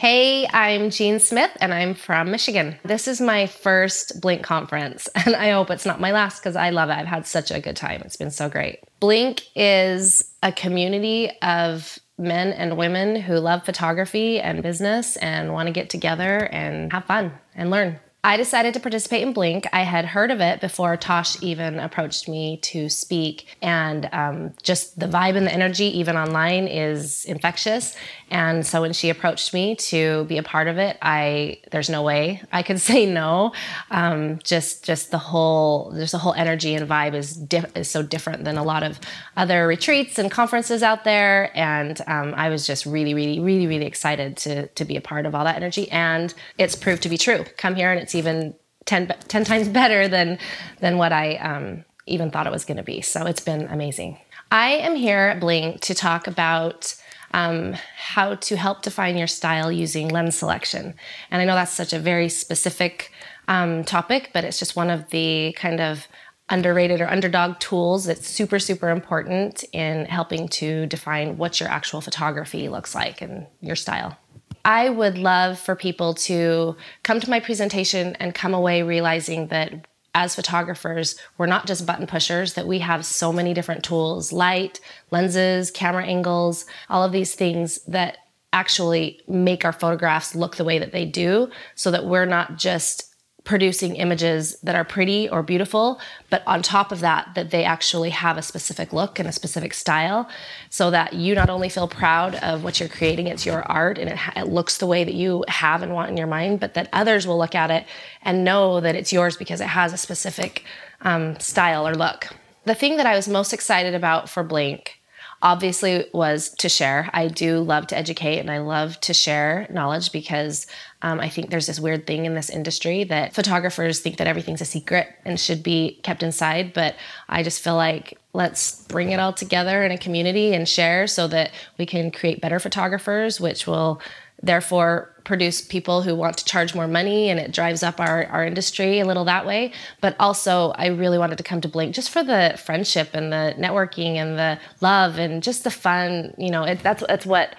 Hey, I'm Jean Smith and I'm from Michigan. This is my first Blink conference and I hope it's not my last because I love it. I've had such a good time. It's been so great. Blink is a community of men and women who love photography and business and want to get together and have fun and learn. I decided to participate in Blink. I had heard of it before Tash even approached me to speak, and um, just the vibe and the energy, even online, is infectious. And so when she approached me to be a part of it, I there's no way I could say no. Um, just just the whole there's a whole energy and vibe is is so different than a lot of other retreats and conferences out there. And um, I was just really really really really excited to to be a part of all that energy, and it's proved to be true. Come here and it's it's even 10, 10 times better than, than what I um, even thought it was going to be. So it's been amazing. I am here at Blink to talk about um, how to help define your style using lens selection. And I know that's such a very specific um, topic, but it's just one of the kind of underrated or underdog tools that's super, super important in helping to define what your actual photography looks like and your style. I would love for people to come to my presentation and come away realizing that as photographers, we're not just button pushers, that we have so many different tools light, lenses, camera angles, all of these things that actually make our photographs look the way that they do so that we're not just producing images that are pretty or beautiful, but on top of that, that they actually have a specific look and a specific style so that you not only feel proud of what you're creating, it's your art and it, it looks the way that you have and want in your mind, but that others will look at it and know that it's yours because it has a specific um, style or look. The thing that I was most excited about for Blink obviously was to share. I do love to educate and I love to share knowledge because um, I think there's this weird thing in this industry that photographers think that everything's a secret and should be kept inside. But I just feel like let's bring it all together in a community and share so that we can create better photographers, which will therefore produce people who want to charge more money and it drives up our, our industry a little that way. But also i really wanted to come to blink just for the friendship and the networking and the love and just the fun you know it, that's, that's what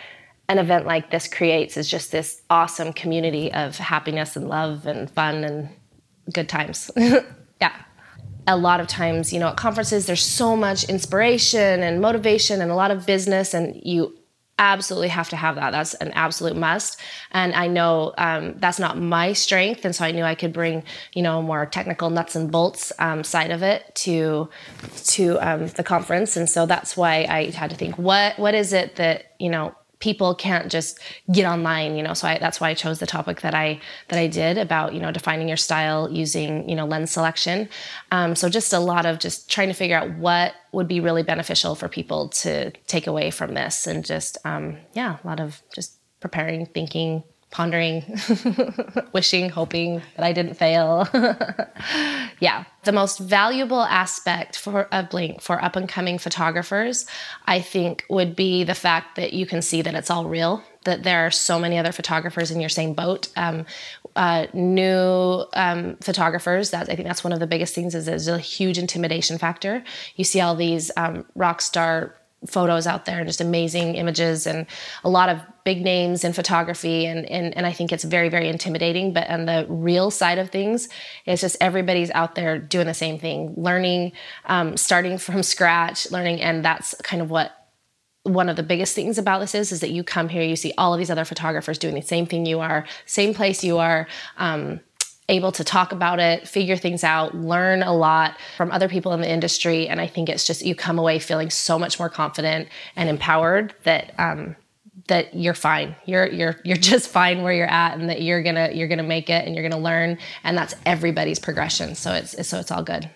an event like this creates is just this awesome community of happiness and love and fun and good times. Yeah. A lot of times you know at conferences there's so much inspiration and motivation and a lot of business and you absolutely have to have that. That's an absolute must. And I know um, that's not my strength, and so I knew I could bring you know more technical nuts and bolts um, side of it to to um, the conference. And so that's why I had to think what what is it that you know people can't just get online you know so I, that's why i chose the topic that i that i did about you know defining your style using you know lens selection. Um, so just a lot of just trying to figure out what would be really beneficial for people to take away from this and just um, yeah a lot of just preparing thinking pondering, wishing, hoping that I didn't fail. yeah, the most valuable aspect for a Blink for up and coming photographers, I think, would be the fact that you can see that it's all real. That there are so many other photographers in your same boat. Um, uh, new um, photographers. That I think that's one of the biggest things. Is there's a huge intimidation factor. You see all these um, rock star photos out there and just amazing images and a lot of big names in photography. And, and and I think it's very very intimidating. But on the real side of things it's just everybody's out there doing the same thing learning um, starting from scratch learning. And that's kind of what one of the biggest things about this is is that you come here you see all of these other photographers doing the same thing you are same place you are um, able to talk about it, figure things out, learn a lot from other people in the industry. And I think it's just you come away feeling so much more confident and empowered that um, that you're fine. You're you're you're just fine where you're at, and that you're gonna you're gonna make it, and you're gonna learn. And that's everybody's progression. So it's so it's all good.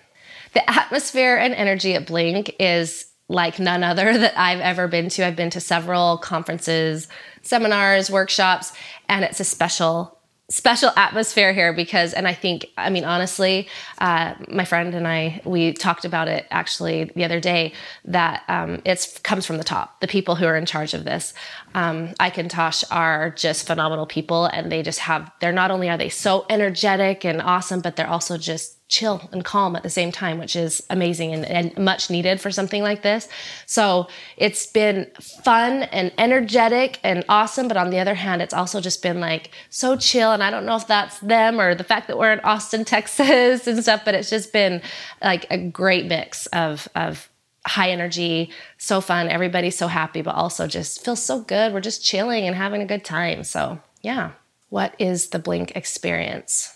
The atmosphere and energy at Blink is like none other that I've ever been to. I've been to several conferences, seminars, workshops, and it's a special special atmosphere here because and i think i mean honestly uh, my friend and i we talked about it actually the other day that um, it comes from the top the people who are in charge of this. Um, ike and tash are just phenomenal people and they just have they're not only are they so energetic and awesome but they're also just chill and calm at the same time, which is amazing and, and, much needed for something like this. So it's been fun and energetic and awesome. But on the other hand, it's also just been like so chill. And I don't know if that's them or the fact that we're in Austin, Texas and stuff, but it's just been like a great mix of, of high energy, so fun. Everybody's so happy, but also just feels so good. We're just chilling and having a good time. So, yeah. What is the Blink experience?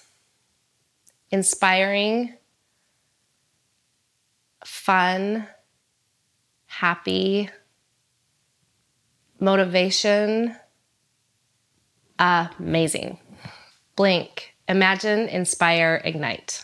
Inspiring, fun, happy, motivation, amazing. Blink, imagine, inspire, ignite.